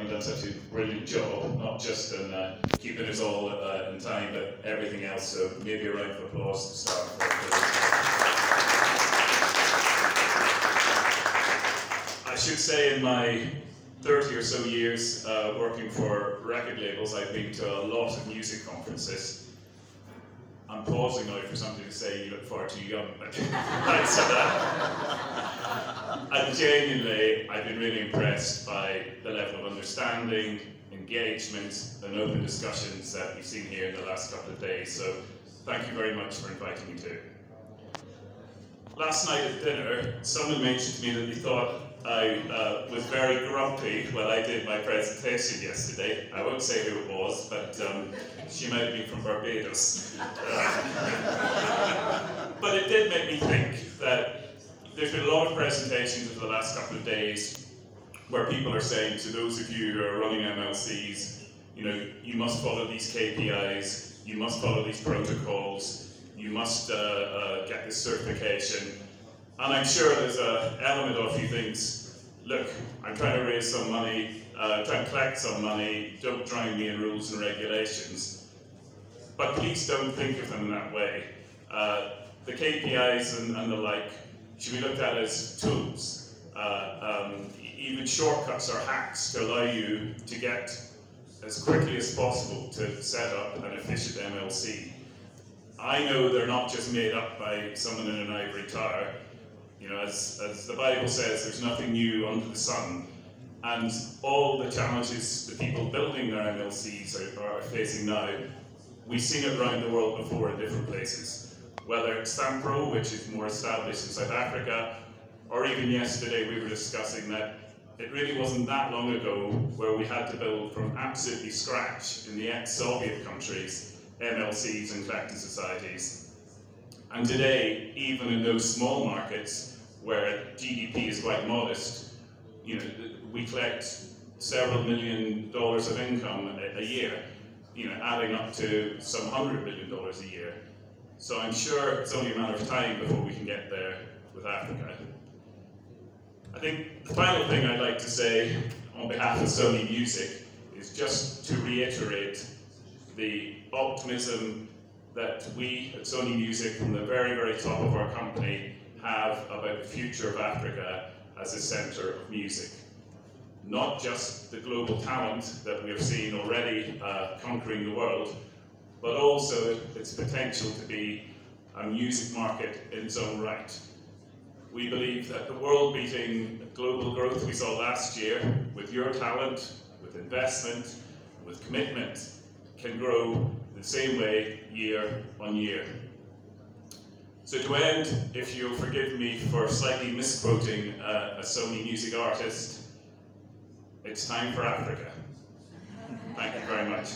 having done such a brilliant job, not just in uh, keeping us all uh, in time, but everything else. So maybe a round of applause to start. I should say in my 30 or so years uh, working for record labels, I've been to a lot of music conferences. I'm pausing now for somebody to say you look far too young, but thanks for And genuinely, I've been really impressed by the level of understanding, engagement, and open discussions that we've seen here in the last couple of days. So thank you very much for inviting me to. Last night at dinner, someone mentioned to me that they thought I uh, was very grumpy when I did my presentation yesterday. I won't say who it was, but um, she might have been from Barbados. But it did make me think that there's been a lot of presentations over the last couple of days where people are saying to those of you who are running MLCs, you know, you must follow these KPIs, you must follow these protocols, you must uh, uh, get this certification, and I'm sure there's an element of you thinks, look, I'm trying to raise some money, uh, trying to collect some money, don't drown me in rules and regulations. But please don't think of them that way. Uh, the KPIs and, and, the like should be looked at as tools, uh, um, even shortcuts or hacks to allow you to get as quickly as possible to set up an efficient MLC. I know they're not just made up by someone in an ivory tower, you know, as, as the Bible says, there's nothing new under the sun. And all the challenges the people building their MLCs are, are facing now, we've seen it around the world before in different places. Whether it's SAMPRA, which is more established in South Africa, or even yesterday we were discussing that it really wasn't that long ago where we had to build from absolutely scratch in the ex-Soviet countries MLCs and collecting societies. And today, even in those small markets, where GDP is quite modest, you know, we collect several million dollars of income a, a year, you know, adding up to some hundred million dollars a year. So I'm sure it's only a matter of time before we can get there with Africa. I think the final thing I'd like to say on behalf of Sony Music is just to reiterate the optimism that we at Sony Music, from the very, very top of our company, have about the future of Africa as a centre of music. Not just the global talent that we have seen already uh, conquering the world, but also its potential to be a music market in its own right. We believe that the world-beating global growth we saw last year, with your talent, with investment, with commitment, can grow the same way year on year. So to end, if you'll forgive me for slightly misquoting a Sony music artist, it's time for Africa. Thank you very much.